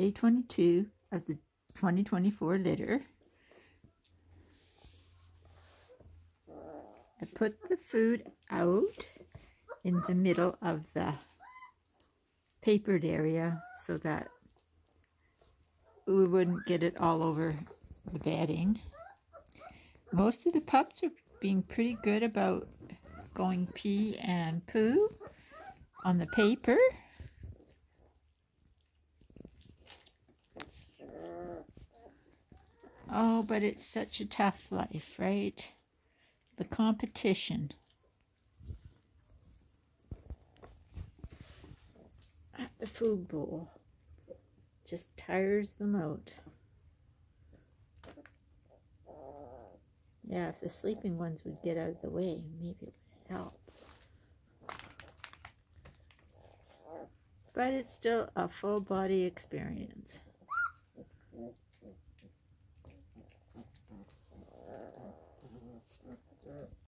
day 22 of the 2024 litter. I put the food out in the middle of the papered area so that we wouldn't get it all over the bedding. Most of the pups are being pretty good about going pee and poo on the paper. Oh, but it's such a tough life, right? The competition. At the food bowl just tires them out. Yeah, if the sleeping ones would get out of the way, maybe it would help. But it's still a full body experience.